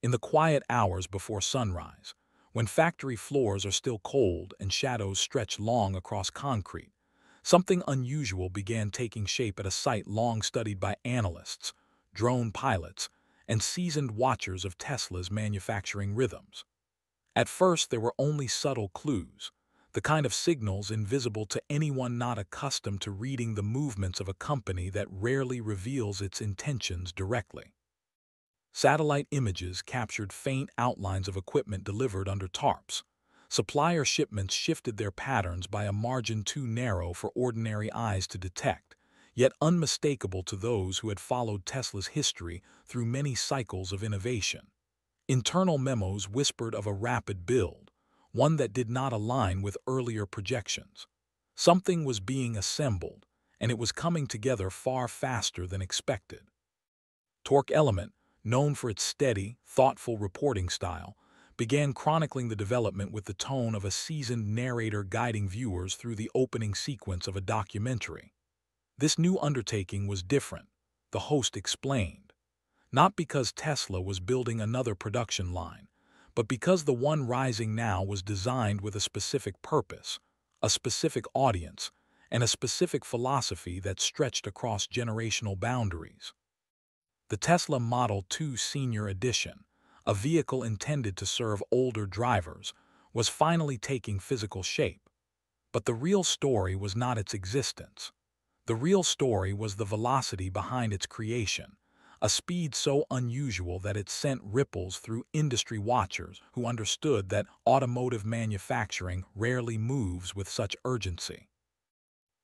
In the quiet hours before sunrise, when factory floors are still cold and shadows stretch long across concrete, something unusual began taking shape at a site long studied by analysts, drone pilots, and seasoned watchers of Tesla's manufacturing rhythms. At first, there were only subtle clues, the kind of signals invisible to anyone not accustomed to reading the movements of a company that rarely reveals its intentions directly. Satellite images captured faint outlines of equipment delivered under tarps. Supplier shipments shifted their patterns by a margin too narrow for ordinary eyes to detect, yet unmistakable to those who had followed Tesla's history through many cycles of innovation. Internal memos whispered of a rapid build, one that did not align with earlier projections. Something was being assembled, and it was coming together far faster than expected. Torque Element, known for its steady, thoughtful reporting style, began chronicling the development with the tone of a seasoned narrator guiding viewers through the opening sequence of a documentary. This new undertaking was different, the host explained. Not because Tesla was building another production line, but because the one rising now was designed with a specific purpose, a specific audience, and a specific philosophy that stretched across generational boundaries. The Tesla Model 2 Senior Edition, a vehicle intended to serve older drivers, was finally taking physical shape. But the real story was not its existence. The real story was the velocity behind its creation, a speed so unusual that it sent ripples through industry watchers who understood that automotive manufacturing rarely moves with such urgency.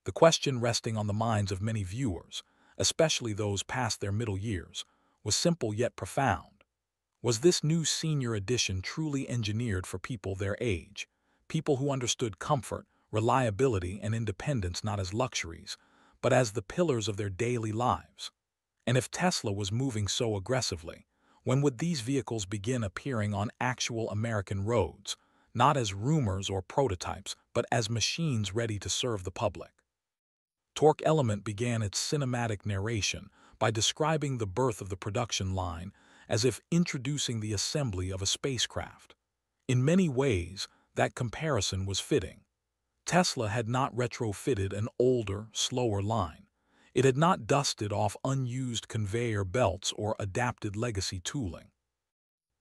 The question resting on the minds of many viewers, especially those past their middle years, was simple yet profound. Was this new senior edition truly engineered for people their age, people who understood comfort, reliability, and independence not as luxuries, but as the pillars of their daily lives? And if Tesla was moving so aggressively, when would these vehicles begin appearing on actual American roads, not as rumors or prototypes, but as machines ready to serve the public? Torque Element began its cinematic narration by describing the birth of the production line as if introducing the assembly of a spacecraft. In many ways, that comparison was fitting. Tesla had not retrofitted an older, slower line. It had not dusted off unused conveyor belts or adapted legacy tooling.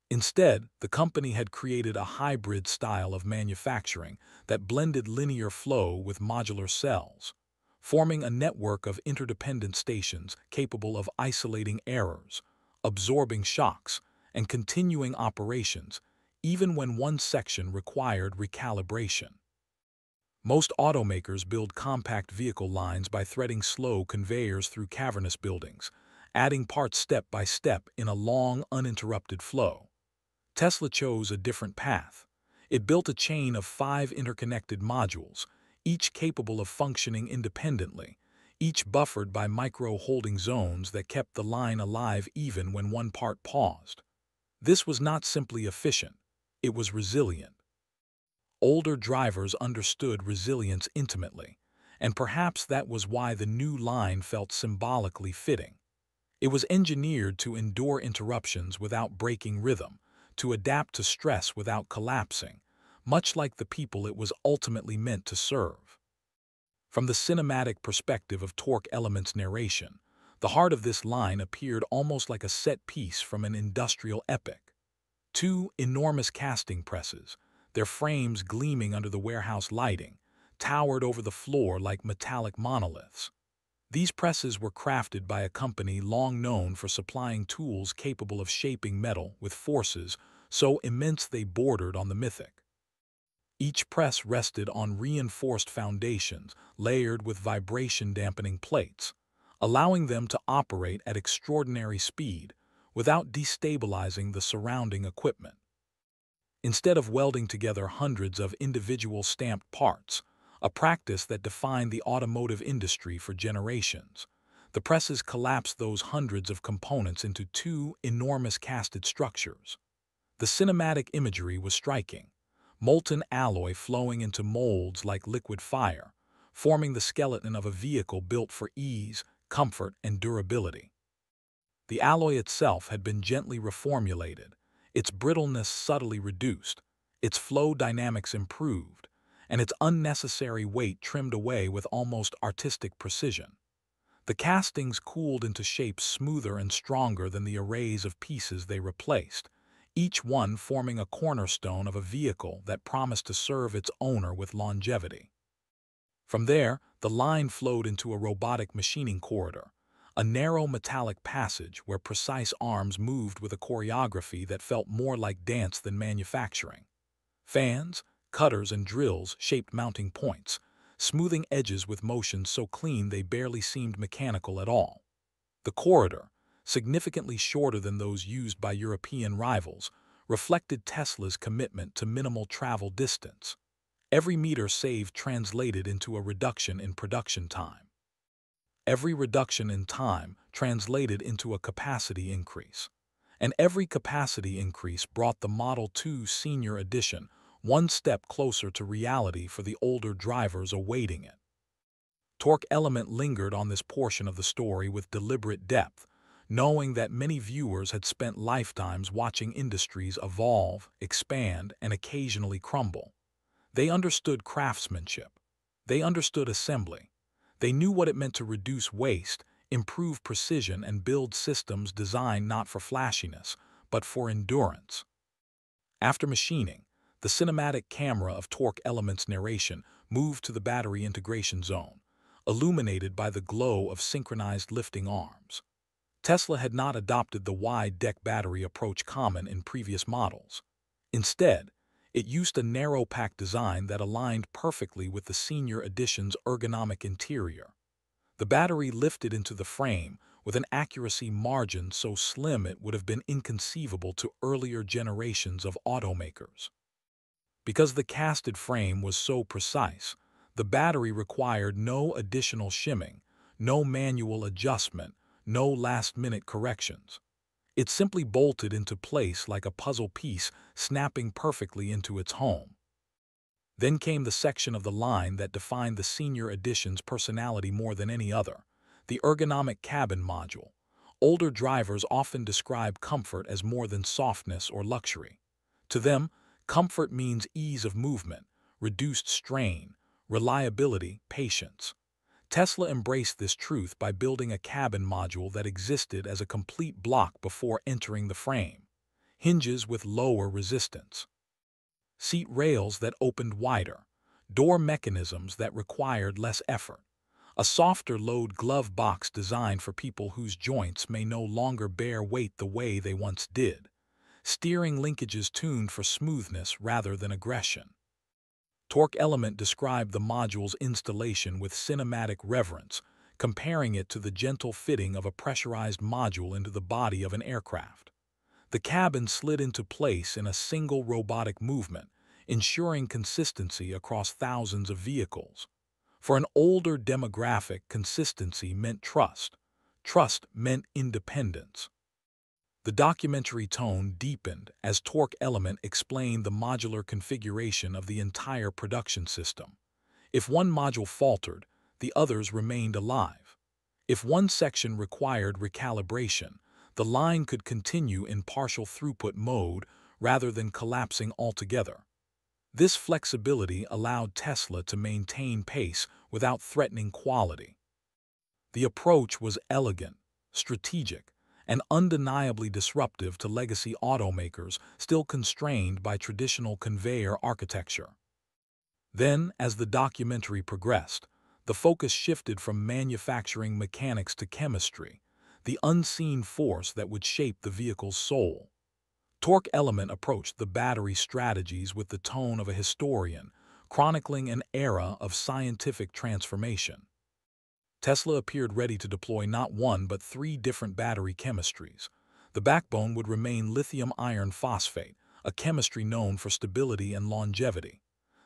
Instead, the company had created a hybrid style of manufacturing that blended linear flow with modular cells, forming a network of interdependent stations capable of isolating errors, absorbing shocks, and continuing operations even when one section required recalibration. Most automakers build compact vehicle lines by threading slow conveyors through cavernous buildings, adding parts step by step in a long, uninterrupted flow. Tesla chose a different path. It built a chain of five interconnected modules, each capable of functioning independently, each buffered by micro-holding zones that kept the line alive even when one part paused. This was not simply efficient, it was resilient. Older drivers understood resilience intimately, and perhaps that was why the new line felt symbolically fitting. It was engineered to endure interruptions without breaking rhythm, to adapt to stress without collapsing, much like the people it was ultimately meant to serve. From the cinematic perspective of Torque Element's narration, the heart of this line appeared almost like a set piece from an industrial epic. Two enormous casting presses, their frames gleaming under the warehouse lighting, towered over the floor like metallic monoliths. These presses were crafted by a company long known for supplying tools capable of shaping metal with forces so immense they bordered on the mythic. Each press rested on reinforced foundations layered with vibration-dampening plates, allowing them to operate at extraordinary speed without destabilizing the surrounding equipment. Instead of welding together hundreds of individual stamped parts, a practice that defined the automotive industry for generations, the presses collapsed those hundreds of components into two enormous casted structures. The cinematic imagery was striking, molten alloy flowing into molds like liquid fire, forming the skeleton of a vehicle built for ease, comfort, and durability. The alloy itself had been gently reformulated, its brittleness subtly reduced, its flow dynamics improved, and its unnecessary weight trimmed away with almost artistic precision. The castings cooled into shapes smoother and stronger than the arrays of pieces they replaced, each one forming a cornerstone of a vehicle that promised to serve its owner with longevity. From there, the line flowed into a robotic machining corridor, a narrow metallic passage where precise arms moved with a choreography that felt more like dance than manufacturing. Fans, cutters, and drills shaped mounting points, smoothing edges with motions so clean they barely seemed mechanical at all. The corridor, significantly shorter than those used by European rivals, reflected Tesla's commitment to minimal travel distance. Every meter saved translated into a reduction in production time. Every reduction in time translated into a capacity increase. And every capacity increase brought the Model 2 Senior Edition one step closer to reality for the older drivers awaiting it. Torque Element lingered on this portion of the story with deliberate depth, knowing that many viewers had spent lifetimes watching industries evolve, expand, and occasionally crumble. They understood craftsmanship. They understood assembly. They knew what it meant to reduce waste, improve precision, and build systems designed not for flashiness, but for endurance. After machining, the cinematic camera of Torque Element's narration moved to the battery integration zone, illuminated by the glow of synchronized lifting arms. Tesla had not adopted the wide-deck battery approach common in previous models. Instead, it used a narrow pack design that aligned perfectly with the Senior Edition's ergonomic interior. The battery lifted into the frame with an accuracy margin so slim it would have been inconceivable to earlier generations of automakers. Because the casted frame was so precise, the battery required no additional shimming, no manual adjustment, no last-minute corrections. It simply bolted into place like a puzzle piece snapping perfectly into its home. Then came the section of the line that defined the senior edition's personality more than any other, the ergonomic cabin module. Older drivers often describe comfort as more than softness or luxury. To them, Comfort means ease of movement, reduced strain, reliability, patience. Tesla embraced this truth by building a cabin module that existed as a complete block before entering the frame. Hinges with lower resistance. Seat rails that opened wider. Door mechanisms that required less effort. A softer load glove box designed for people whose joints may no longer bear weight the way they once did steering linkages tuned for smoothness rather than aggression. Torque Element described the module's installation with cinematic reverence, comparing it to the gentle fitting of a pressurized module into the body of an aircraft. The cabin slid into place in a single robotic movement, ensuring consistency across thousands of vehicles. For an older demographic, consistency meant trust. Trust meant independence. The documentary tone deepened as Torque Element explained the modular configuration of the entire production system. If one module faltered, the others remained alive. If one section required recalibration, the line could continue in partial throughput mode rather than collapsing altogether. This flexibility allowed Tesla to maintain pace without threatening quality. The approach was elegant, strategic, and undeniably disruptive to legacy automakers still constrained by traditional conveyor architecture. Then, as the documentary progressed, the focus shifted from manufacturing mechanics to chemistry, the unseen force that would shape the vehicle's soul. Torque Element approached the battery strategies with the tone of a historian, chronicling an era of scientific transformation. Tesla appeared ready to deploy not one but three different battery chemistries. The backbone would remain lithium iron phosphate, a chemistry known for stability and longevity.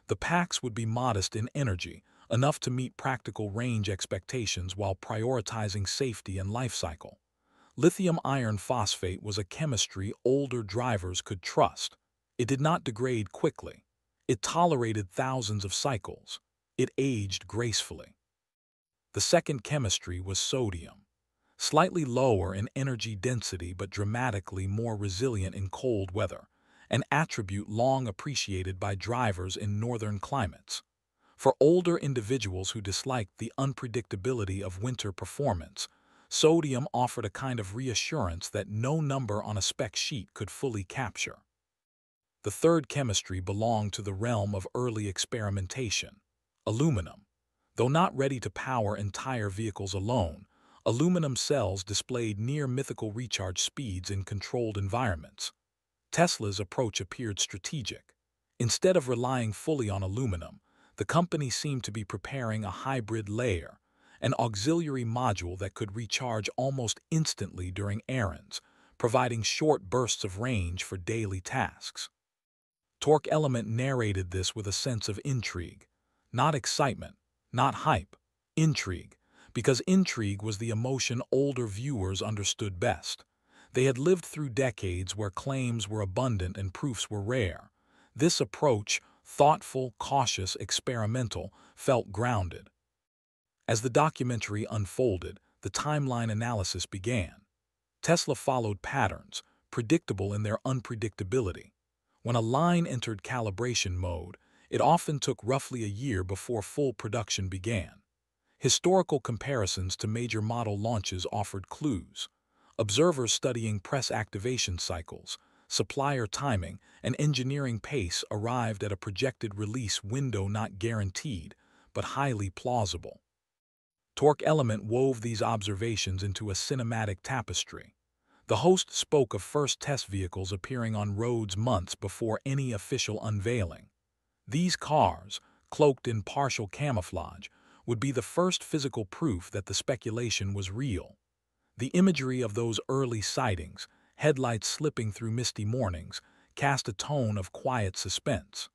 The packs would be modest in energy, enough to meet practical range expectations while prioritizing safety and life cycle. Lithium iron phosphate was a chemistry older drivers could trust. It did not degrade quickly. It tolerated thousands of cycles. It aged gracefully. The second chemistry was sodium. slightly lower in energy density but dramatically more resilient in cold weather, an attribute long appreciated by drivers in northern climates. For older individuals who disliked the unpredictability of winter performance, sodium offered a kind of reassurance that no number on a spec sheet could fully capture. The third chemistry belonged to the realm of early experimentation, aluminum. Though not ready to power entire vehicles alone, aluminum cells displayed near-mythical recharge speeds in controlled environments. Tesla's approach appeared strategic. Instead of relying fully on aluminum, the company seemed to be preparing a hybrid layer, an auxiliary module that could recharge almost instantly during errands, providing short bursts of range for daily tasks. Torque Element narrated this with a sense of intrigue. Not excitement, not hype, intrigue, because intrigue was the emotion older viewers understood best. They had lived through decades where claims were abundant and proofs were rare. This approach, thoughtful, cautious, experimental, felt grounded. As the documentary unfolded, the timeline analysis began. Tesla followed patterns, predictable in their unpredictability. When a line entered calibration mode, it often took roughly a year before full production began. Historical comparisons to major model launches offered clues. Observers studying press activation cycles, supplier timing, and engineering pace arrived at a projected release window not guaranteed, but highly plausible. Torque Element wove these observations into a cinematic tapestry. The host spoke of first test vehicles appearing on roads months before any official unveiling. These cars, cloaked in partial camouflage, would be the first physical proof that the speculation was real. The imagery of those early sightings, headlights slipping through misty mornings, cast a tone of quiet suspense.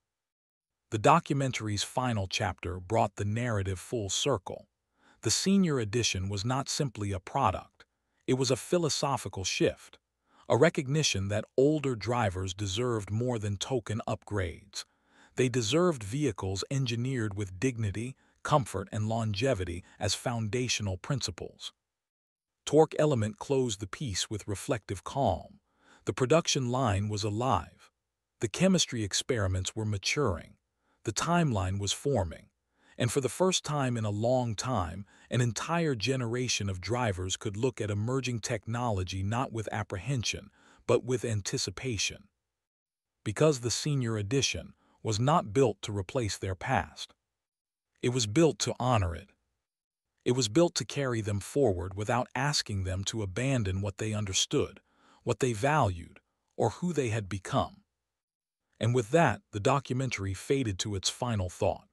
The documentary's final chapter brought the narrative full circle. The senior edition was not simply a product. It was a philosophical shift, a recognition that older drivers deserved more than token upgrades. They deserved vehicles engineered with dignity, comfort, and longevity as foundational principles. Torque Element closed the piece with reflective calm. The production line was alive. The chemistry experiments were maturing. The timeline was forming. And for the first time in a long time, an entire generation of drivers could look at emerging technology not with apprehension, but with anticipation. Because the senior edition, was not built to replace their past. It was built to honor it. It was built to carry them forward without asking them to abandon what they understood, what they valued, or who they had become. And with that, the documentary faded to its final thought.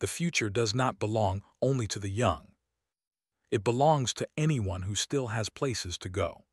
The future does not belong only to the young. It belongs to anyone who still has places to go.